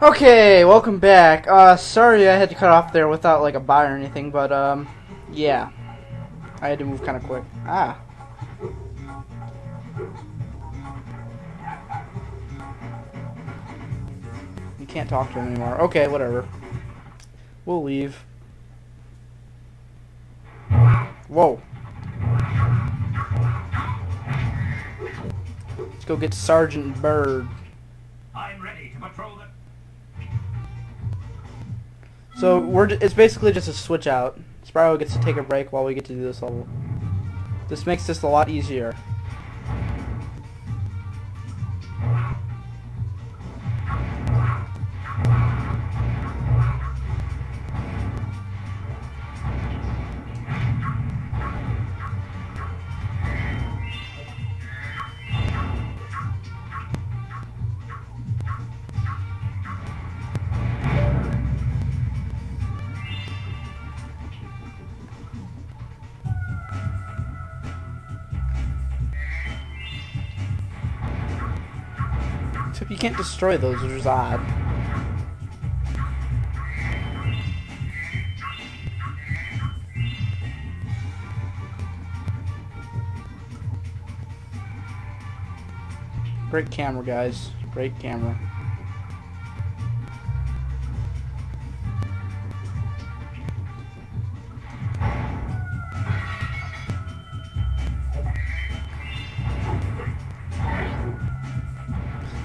Okay, welcome back. Uh, sorry I had to cut off there without like a buy or anything, but um, yeah, I had to move kind of quick. Ah. You can't talk to him anymore. Okay, whatever. We'll leave. Whoa. Let's go get Sergeant Byrd. So we're it's basically just a switch out. Spyro gets to take a break while we get to do this level. This makes this a lot easier. You can't destroy those, which is odd. Great camera, guys. Great camera.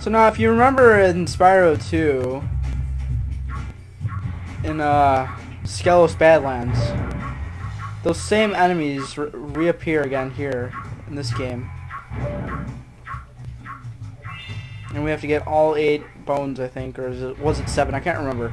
So now, if you remember in Spyro 2, in uh, Skelos Badlands, those same enemies re- reappear again here in this game. And we have to get all eight bones, I think, or it, was it seven? I can't remember.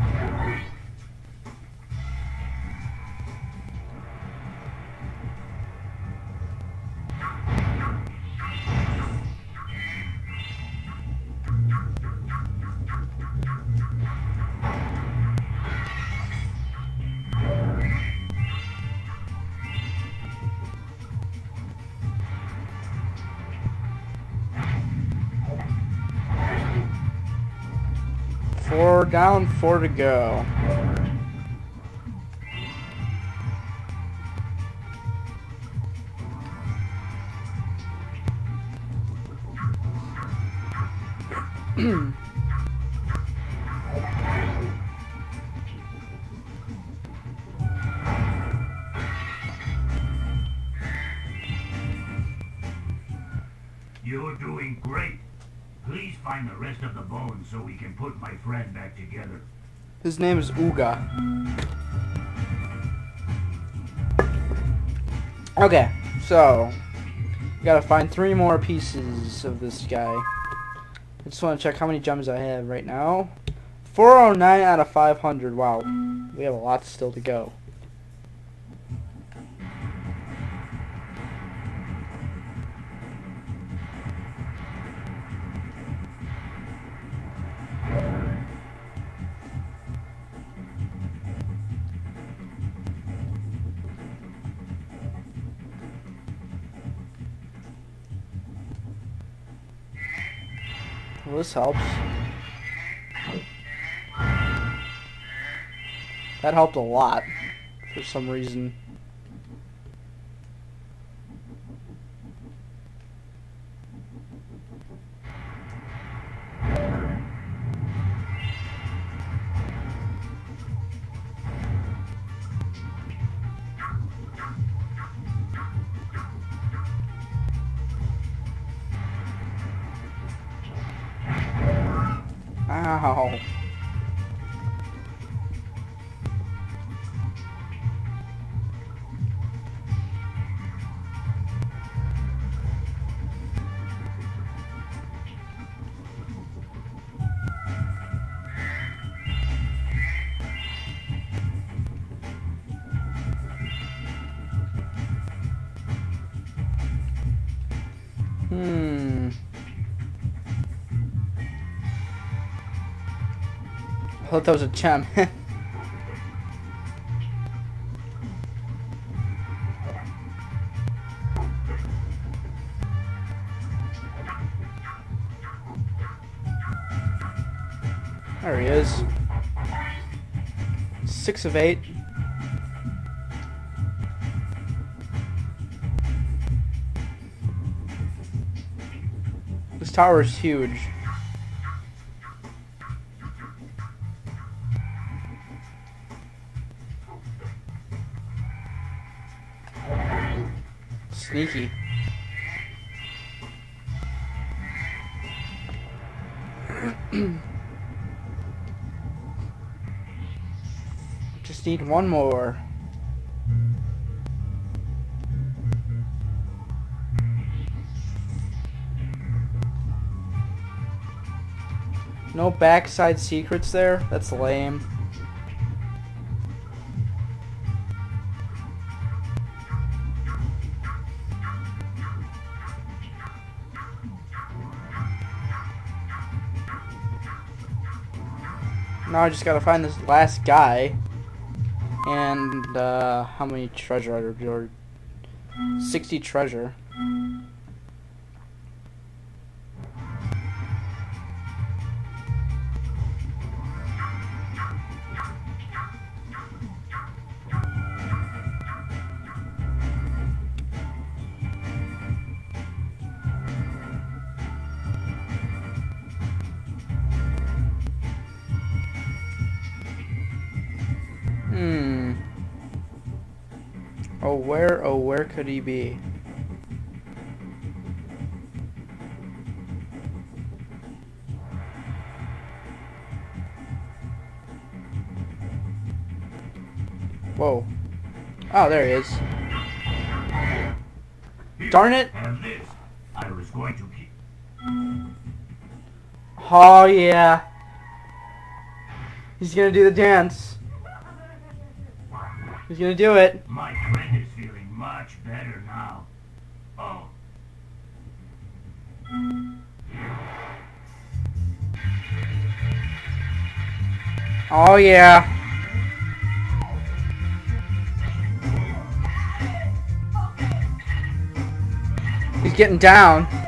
Four down, four to go. Find the rest of the bones so we can put my friend back together. His name is Uga. Okay, so gotta find three more pieces of this guy. I just want to check how many gems I have right now. 409 out of 500. Wow, we have a lot still to go. This helps. That helped a lot for some reason. 好好。Thought that was a gem. There he is. Six of eight. This tower is huge. Sneaky. Just need one more. No backside secrets there? That's lame. Now I just gotta find this last guy. And, uh, how many treasure are there? 60 treasure. Oh, where, oh, where could he be? Whoa. Oh, there he is. Darn it. I was going to keep. Oh, yeah. He's gonna do the dance. He's gonna do it. My friend is feeling much better now. Oh, Oh, yeah. He's getting down.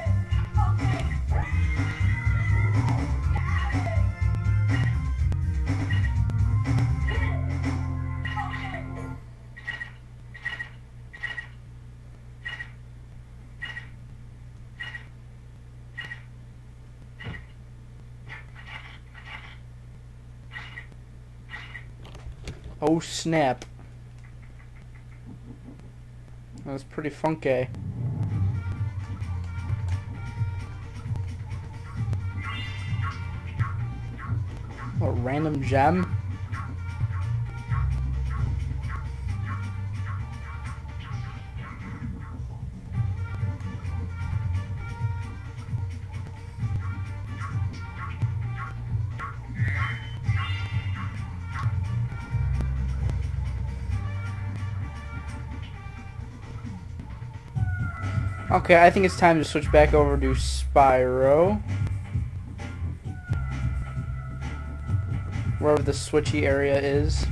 Oh snap. That's pretty funky. A random gem? Okay, I think it's time to switch back over to Spyro. Wherever the switchy area is.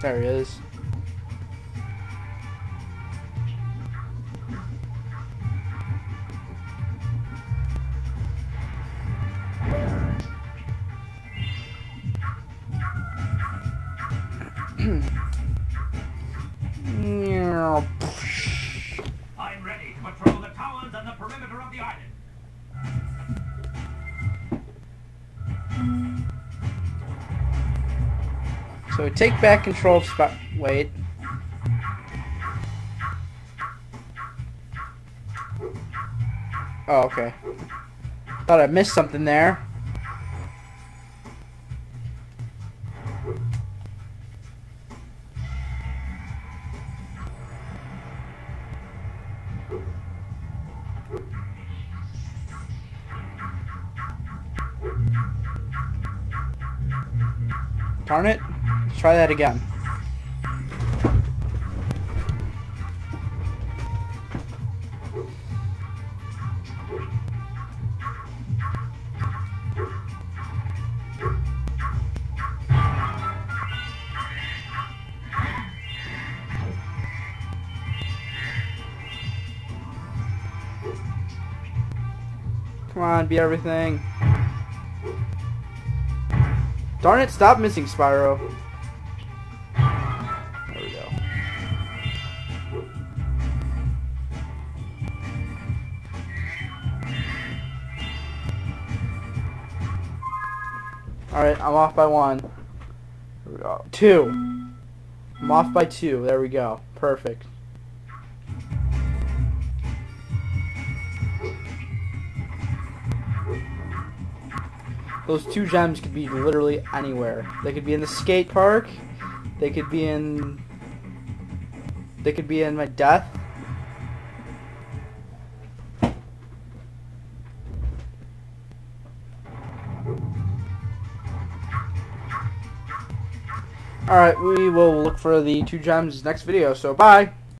There he is. I'm ready to patrol the towers and the perimeter of the island. So take back control of spot. Wait. Oh, okay. Thought I missed something there. Darn it. Let's try that again. Come on, be everything. Darn it, stop missing Spyro. There we go. Alright, I'm off by one. Two. I'm off by two. There we go. Perfect. Those two gems could be literally anywhere. They could be in the skate park. They could be in. They could be in my death. Alright, we will look for the two gems next video, so bye!